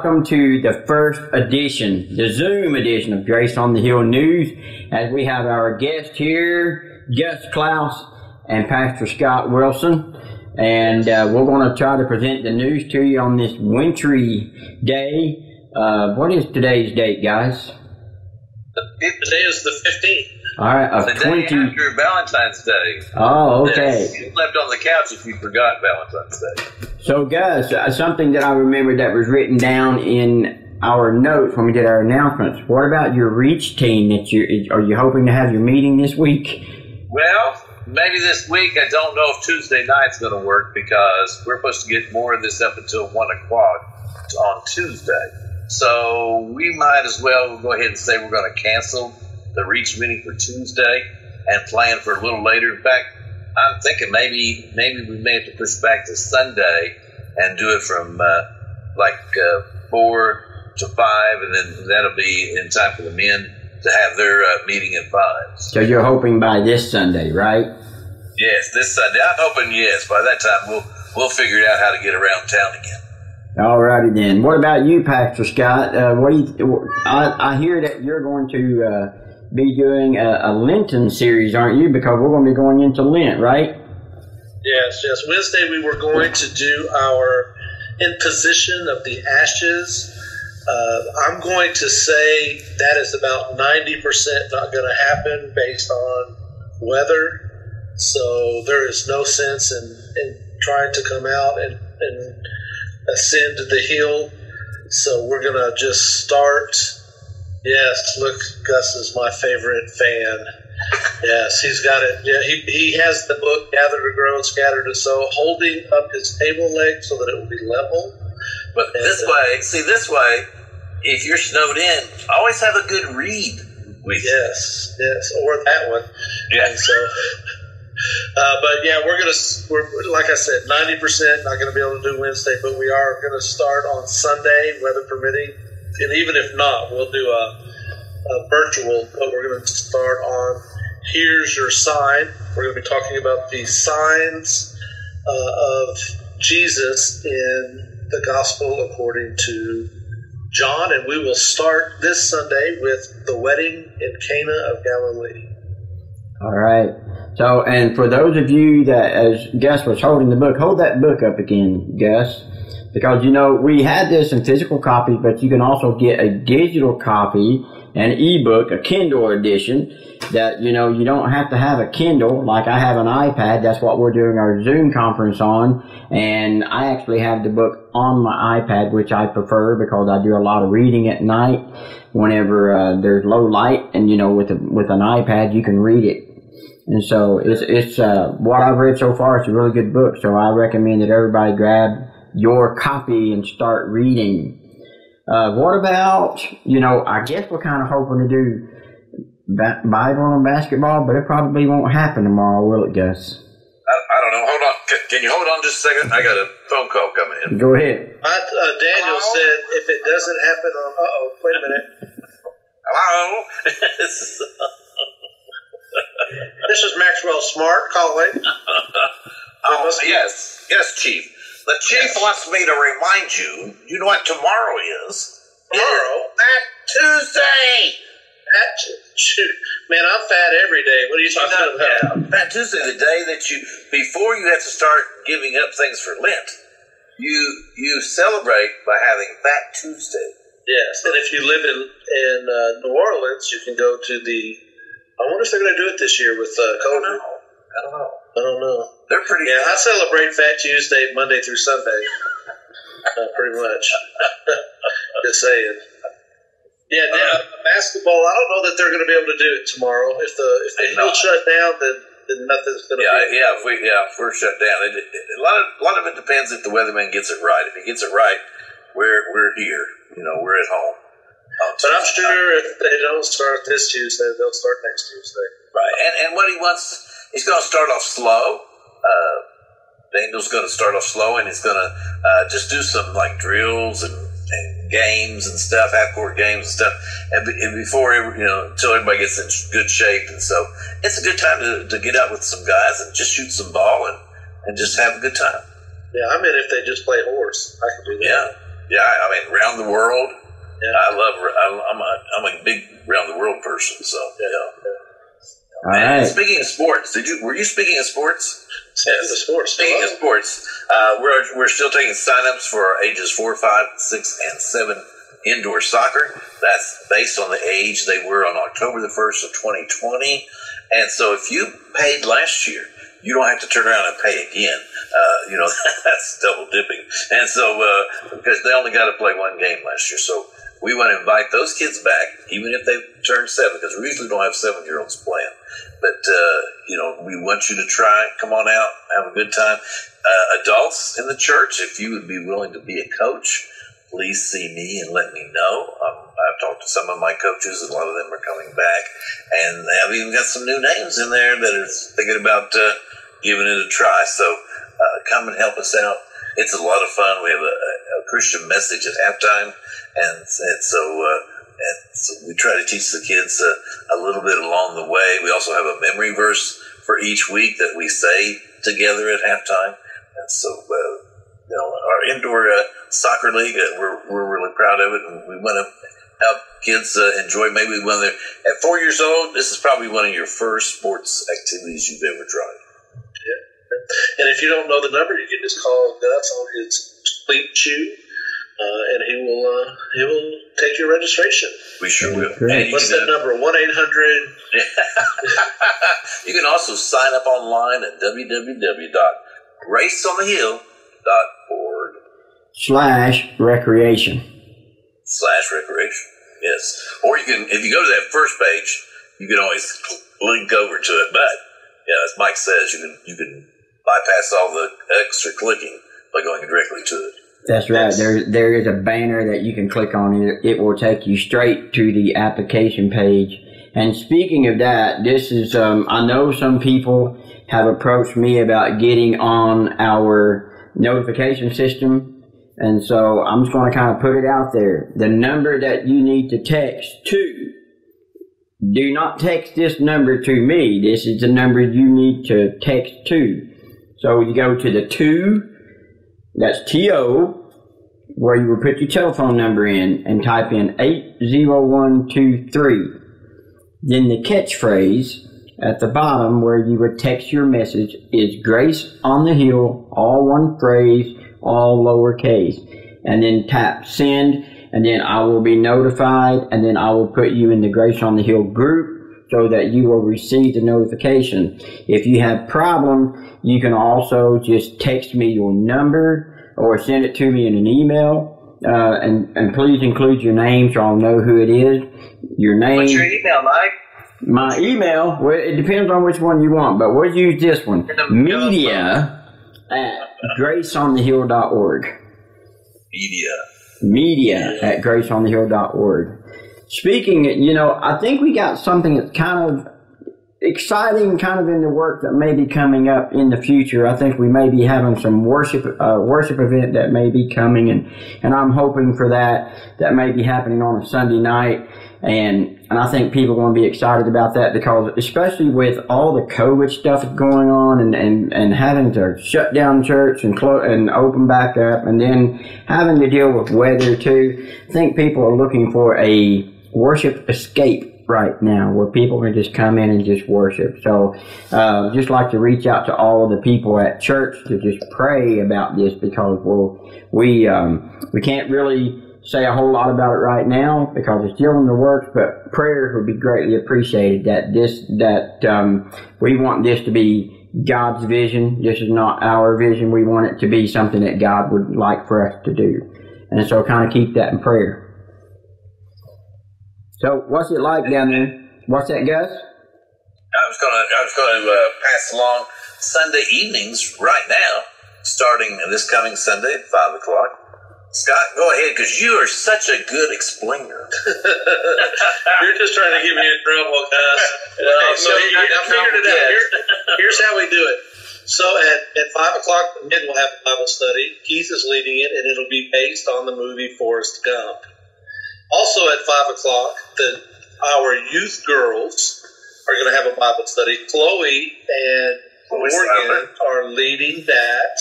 Welcome to the first edition, the Zoom edition of Grace on the Hill News, as we have our guest here, Gus Klaus and Pastor Scott Wilson. And uh, we're going to try to present the news to you on this wintry day. Uh, what is today's date, guys? Today is the 15th. All right, of The day 20. after Valentine's Day. Oh, okay. Yes, You slept on the couch if you forgot Valentine's Day. So, guys, uh, something that I remember that was written down in our notes when we did our announcements. What about your reach team? That you are you hoping to have your meeting this week? Well, maybe this week. I don't know if Tuesday night's going to work because we're supposed to get more of this up until 1 o'clock on Tuesday. So we might as well go ahead and say we're going to cancel the reach meeting for Tuesday and plan for a little later. In fact, I'm thinking maybe maybe we may have to push back to Sunday and do it from uh, like uh, four to five, and then that'll be in time for the men to have their uh, meeting at five. So you're hoping by this Sunday, right? Yes, this Sunday. I'm hoping yes. By that time, we'll we'll figure out how to get around town again. Alrighty then. What about you, Pastor Scott? Uh, what do you, I, I hear that you're going to uh, be doing a, a Lenten series, aren't you? Because we're going to be going into Lent, right? Yes, yes. Wednesday we were going to do our imposition of the ashes. Uh, I'm going to say that is about 90% not going to happen based on weather. So there is no sense in, in trying to come out and, and ascend the hill. So we're going to just start. Yes, look, Gus is my favorite fan. Yes, he's got it. Yeah, he, he has the book "Gathered to Grow, Scattered to Sow, holding up his table leg so that it will be level. But And, this uh, way, see this way, if you're snowed in, always have a good read with you. Yes, yes, or that one. Yeah. And so, uh, but yeah, we're gonna we're like I said, ninety percent not gonna be able to do Wednesday, but we are gonna start on Sunday, weather permitting, and even if not, we'll do a, a virtual. But we're gonna start on here's your sign. We're gonna be talking about the signs uh, of Jesus in the Gospel according to John, and we will start this Sunday with the wedding in Cana of Galilee. All right. So, and for those of you that, as Gus was holding the book, hold that book up again, Gus, because you know we had this in physical copies, but you can also get a digital copy, an ebook, a Kindle edition. That you know you don't have to have a Kindle like I have an iPad. That's what we're doing our Zoom conference on, and I actually have the book on my iPad, which I prefer because I do a lot of reading at night whenever uh, there's low light, and you know with a, with an iPad you can read it and so it's it's uh, what I've read so far. It's a really good book. So I recommend that everybody grab your copy and start reading. Uh, what about you know? I guess we're kind of hoping to do ba- Bible and basketball, but it probably won't happen tomorrow, will it, Gus? I, I don't know. Hold on. Can, can you hold on just a second? I got a phone call coming in. Go ahead. I, uh, Daniel Hello? said if it doesn't happen on, uh oh, wait a minute. Hello. This is Maxwell Smart calling. oh, yes, yes, Chief. The chief wants me to remind you. You know what tomorrow is? Tomorrow? That Tuesday. That, shoot, man, I'm fat every day. What are you talking about? Yeah, Fat Tuesday, the day that you before you have to start giving up things for Lent, you you celebrate by having Fat Tuesday. Yes, and if you live in in uh, New Orleans, you can go to the. I wonder if they're going to do it this year with uh, I don't COVID. know. I don't know. I don't know. They're pretty. Yeah, I celebrate Fat Tuesday Monday through Sunday. Uh, pretty much. Just saying. Yeah, now, basketball. I don't know that they're going to be able to do it tomorrow. If the if the They're field shut down, then then nothing's going to. Yeah, be. yeah. If we yeah, if we're shut down, it, it, a lot of a lot of it depends if the weatherman gets it right. If he gets it right, we're we're here. You know, we're at home. Um, But I'm sure if they don't start this Tuesday, they'll start next Tuesday. Right, and and what he wants, he's going to start off slow. Uh, Daniel's going to start off slow, and he's going to uh, just do some like drills and, and games and stuff, half court games and stuff, and, be, and before every- you know, until everybody gets in good shape, and so it's a good time to, to get out with some guys and just shoot some ball and and just have a good time. Yeah, I mean, if they just play horse, I can do that. Yeah, Yeah, I I mean, around the world. I love. I'm, I'm a I'm a big round the world person. So yeah. All And right. speaking of sports, did you were you speaking of sports? Speaking of sports, Speaking hello. of sports, uh, we're we're still taking signups for ages four, five, six, and seven indoor soccer. That's based on the age they were on October the first of 2020. And so, if you paid last year, you don't have to turn around and pay again. Uh, you know that's double dipping. And so, uh, because they only got to play one game last year, so we want to invite those kids back, even if they turn seven, because we usually don't have seven year olds playing. But uh, you know, we want you to try. Come on out, have a good time. Uh, adults in the church, if you would be willing to be a coach, please see me and let me know. Um, I've talked to some of my coaches, and a lot of them are coming back, and have even got some new names in there that are thinking about uh, giving it a try. So uh, come and help us out. It's a lot of fun. We have a, a Christian message at halftime, and, and so. Uh, and so we try to teach the kids uh, a little bit along the way. We also have a memory verse for each week that we say together at halftime. And so, uh, you know, our indoor uh, soccer league, uh, we're, we're really proud of it. And we want to help kids uh, enjoy maybe when they're at four years old. This is probably one of your first sports activities you've ever tried. Yeah. And if you don't know the number, you can just call Gus on his Sleep Chew, uh, and he will uh, he will take your registration. We sure will. Great. What's that number? One eight hundred. you can also sign up online at www.graceonthehill.org Slash recreation. slash recreation. Yes. Or you can, if you go to that first page, you can always link over to it. But, yeah, as Mike says, you can, you can bypass all the extra clicking by going directly to it. That's right. There, there is a banner that you can click on. It, it will take you straight to the application page. And speaking of that, this is, um, I know some people have approached me about getting on our notification system. And so I'm just going to kind of put it out there. The number that you need to text to, do not text this number to me. This is the number you need to text to. So you go to the two, that's TO, where you would put your telephone number in and type in 80123. Then the catchphrase at the bottom where you would text your message is Grace on the Hill, all one phrase, all lowercase. And then tap send, and then I will be notified, and then I will put you in the Grace on the Hill group so that you will receive the notification. If you have problem, you can also just text me your number or send it to me in an email. Uh, and, and please include your name so I'll know who it is. Your name. What's your email, Mike? My email, well, it depends on which one you want, but we'll use this one. Media at graceonthehill.org. Media. Media at graceonthehill.org. Speaking, you know, I think we got something that's kind of exciting, kind of in the work that may be coming up in the future. I think we may be having some worship, uh, worship event that may be coming, and and I'm hoping for that. That may be happening on a Sunday night, and and I think people are going to be excited about that because, especially with all the COVID stuff going on, and and and having to shut down church and close and open back up, and then having to deal with weather too. I think people are looking for a worship escape right now where people can just come in and just worship. So, uh, just like to reach out to all the people at church to just pray about this because, well, we, um, we can't really say a whole lot about it right now because it's still in the works, but prayers would be greatly appreciated that this, that, um, we want this to be God's vision. This is not our vision. We want it to be something that God would like for us to do. And so kind of keep that in prayer. So, what's it like down there? What's that, Gus? I was gonna, I was gonna uh, pass along Sunday evenings right now, starting this coming Sunday at five o'clock. Scott, go ahead because you are such a good explainer. You're just trying to get me in trouble, Gus. Well, so no, you, I figured it out. Here, here's how we do it. So at, at five o'clock, the mid will have a Bible study. Keith is leading it, and it'll be based on the movie Forrest Gump. Also at five o'clock, the our youth girls are going to have a Bible study. Chloe and Morgan are leading that.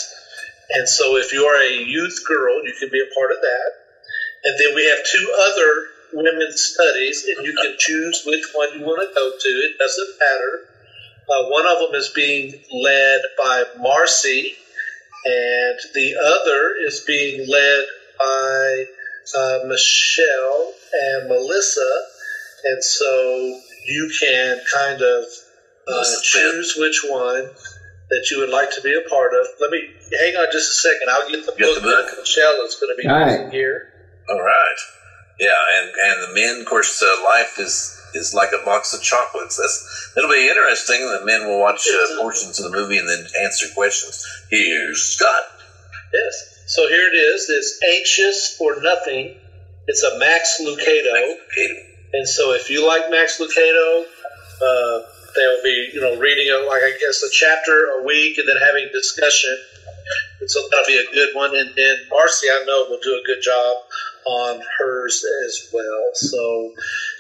And so if you are a youth girl, you can be a part of that. And then we have two other women's studies, and you can choose which one you want to go to. It doesn't matter. Uh, one of them is being led by Marcy, and the other is being led by uh, Michelle and Melissa. And so you can kind of uh, choose which one that you would like to be a part of. Let me hang on just a second. I'll get the Get book the book. Michelle is going to be All right. here. All right. Yeah, and and the men, of course, uh, life is is like a box of chocolates. That's it'll be interesting. The men will watch uh, portions of the movie and then answer questions. Here's Scott. Yes. So here it is. It's Anxious for Nothing. It's a Max Lucado. And so if you like Max Lucado, uh, they'll be, you know, reading, a, like, I guess, a chapter a week and then having discussion. And so that'll be a good one. And then Marcy, I know, will do a good job on hers as well. So,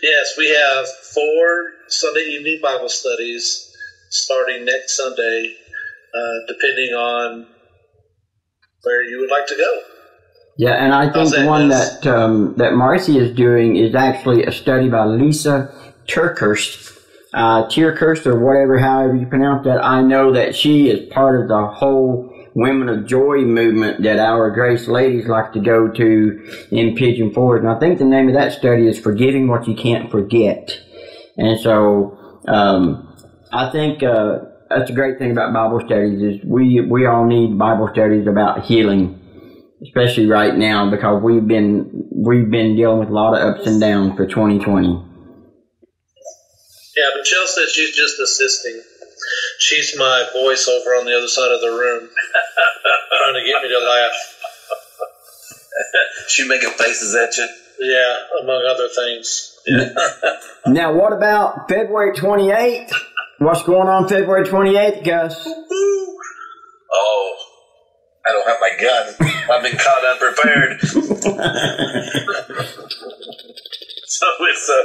yes, we have four Sunday evening Bible studies starting next Sunday, uh, depending on where you would like to go. Yeah, and I think one Des? that um, that Marcy is doing is actually a study by Lisa Turkhurst, uh, Tierkhurst or whatever, however you pronounce that. I know that she is part of the whole Women of Joy movement that our Grace ladies like to go to in Pigeon Forge, and I think the name of that study is "Forgiving What You Can't Forget." And so, um, I think uh, that's a great thing about Bible studies is we we all need Bible studies about healing especially right now because we've been we've been dealing with a lot of ups and downs for 2020. Yeah, Michelle says she's just assisting. She's my voice over on the other side of the room, trying to get me to laugh. She making faces at you. Yeah, among other things. Now, what about February 28th? What's going on February 28th, Gus? Oh, I don't have my gun. I've been caught unprepared. so it's uh,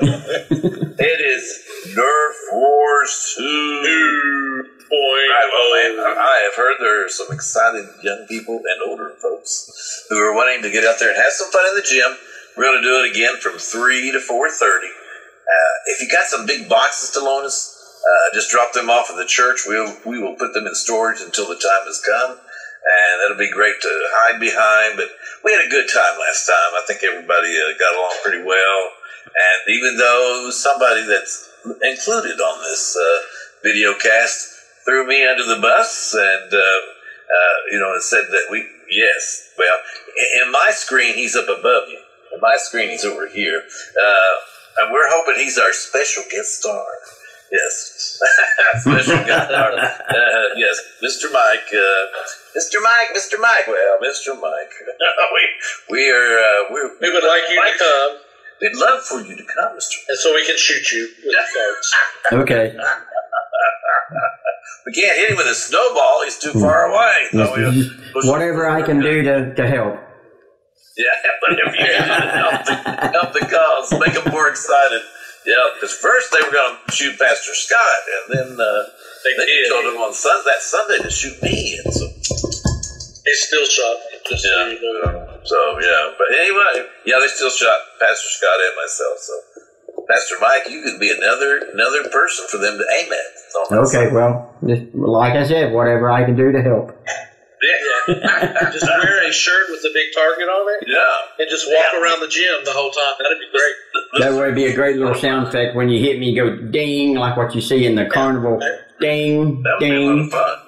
it is Nerf Wars two. Right, well, man, I have heard there are some excited young people and older folks who are wanting to get out there and have some fun in the gym. We're going to do it again from three to four thirty. Uh, if you got some big boxes to loan us, uh, just drop them off at the church. We'll we will put them in storage until the time has come, and that'll be great to hide behind. But we had a good time last time. I think everybody uh, got along pretty well. And even though somebody that's included on this uh, video cast threw me under the bus and uh, uh, you know and said that we yes well in, in my screen he's up above you in my screen he's over here uh, and we're hoping he's our special guest star yes special guest star uh, yes Mr. Mike uh, Mr. Mike Mr. Mike well Mr. Mike we we are uh, we're We would like you to come, We'd love for you to come, Mr. and so we can shoot you with darts. Okay. We can't hit him with a snowball. He's too far away. So we- push- Whatever I can do to, to help. Yeah, whatever you can to help the, help the cause, make them more excited. Yeah, because first they were going to shoot Pastor Scott, and then uh, They they did. told him on Sun- that Sunday to shoot me. And so, He still shot me, just so yeah, you know. so yeah. But anyway, yeah, they still shot Pastor Scott and myself. So, Pastor Mike, you could be another another person for them to aim at. Okay, well, just like I said, whatever I can do to help. Yeah. just wear a shirt with a big target on it, Yeah. and just walk Yeah. around the gym the whole time. That'd be great. That would be a great little sound effect when you hit me, go ding, like what you see in the carnival. Ding, That would be ding. of fun.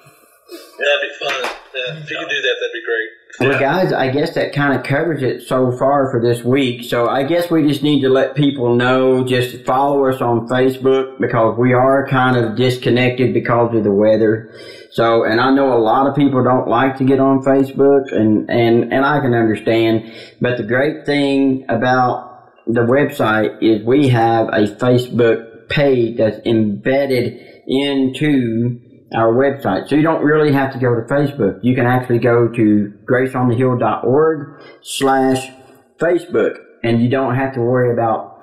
That'd be fun. Yeah, if you could do that, that'd be great. Well, guys, I guess that kind of covers it so far for this week. So I guess we just need to let people know just follow us on Facebook because we are kind of disconnected because of the weather. So, and I know a lot of people don't like to get on Facebook and, and, and I can understand. But the great thing about the website is we have a Facebook page that's embedded into our website. So you don't really have to go to Facebook. You can actually go to graceonthehill.org slash Facebook and you don't have to worry about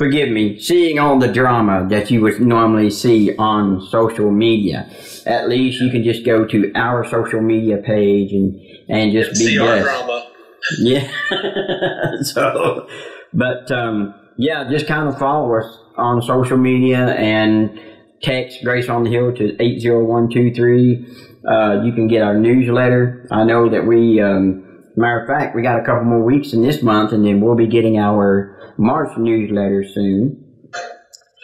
forgive me, seeing all the drama that you would normally see on social media. At least you can just go to our social media page and, and just be See our blessed. drama. Yeah. so, but um, yeah, just kind of follow us on social media and text Grace on the Hill to eight zero one two three. Uh, you can get our newsletter. I know that we, um, matter of fact, we got a couple more weeks in this month, and then we'll be getting our March newsletter soon.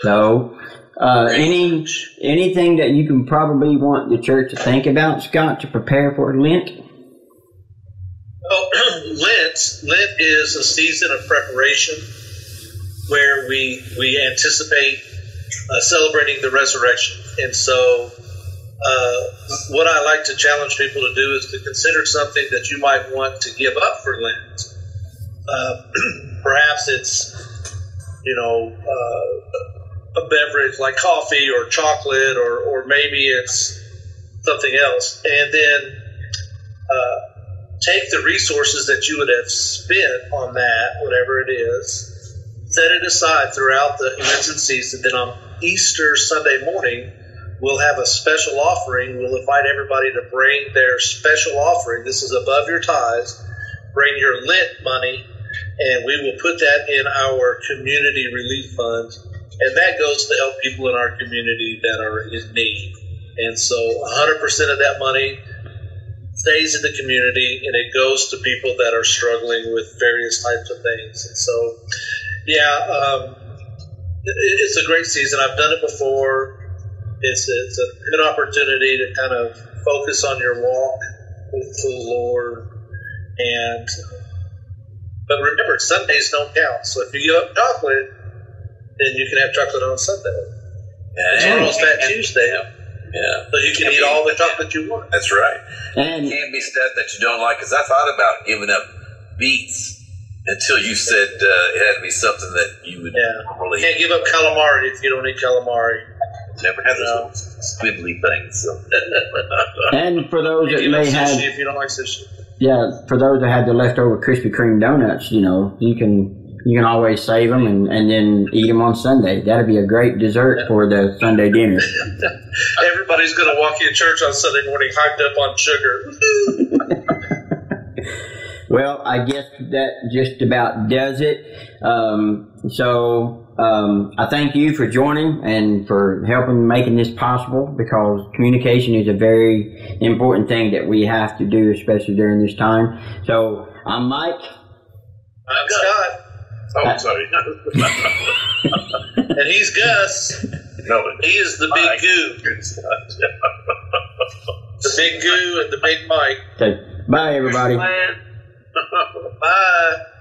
So, uh, any anything that you can probably want the church to think about, Scott, to prepare for Lent? Oh, Lent, Lent is a season of preparation where we we anticipate uh, celebrating the resurrection, and so uh, what I like to challenge people to do is to consider something that you might want to give up for Lent. Uh, perhaps it's you know uh, a beverage like coffee or chocolate, or or maybe it's something else, and then. Uh, take the resources that you would have spent on that, whatever it is, set it aside throughout the Lenten season. Then on Easter Sunday morning, we'll have a special offering. We'll invite everybody to bring their special offering. This is above your tithes. Bring your Lent money, and we will put that in our community relief fund. And that goes to help people in our community that are in need. And so 100% of that money stays in the community and it goes to people that are struggling with various types of things. And so, yeah, um, it's a great season. I've done it before. It's it's a good opportunity to kind of focus on your walk with the Lord. And but remember, Sundays don't count. So if you give up chocolate, then you can have chocolate on Sunday. And, Tomorrow's Fat and- Tuesday. Yeah, So you can eat all the chocolate you want. that's right. And can't be stuff that you don't like. Because I thought about giving up beets until you said uh, it had to be something that you would Yeah. normally Can't give up calamari if you don't eat calamari. Never had those No. little squibbly things. So. and for those that Give may have sushi if you don't like sushi. Yeah, for those that had the leftover Krispy Kreme donuts, you know, you can you can always save them and, and then eat them on Sunday. That'd be a great dessert for the Sunday dinner. Everybody's going to walk in church on Sunday morning hyped up on sugar. Well, I guess that just about does it. Um, so um, I thank you for joining and for helping making this possible because communication is a very important thing that we have to do, especially during this time. So I'm Mike. I'm Scott, Oh, sorry. and he's Gus. no, He is the big Mike. goo. The big goo and the big Mike. Okay, bye everybody. Bye.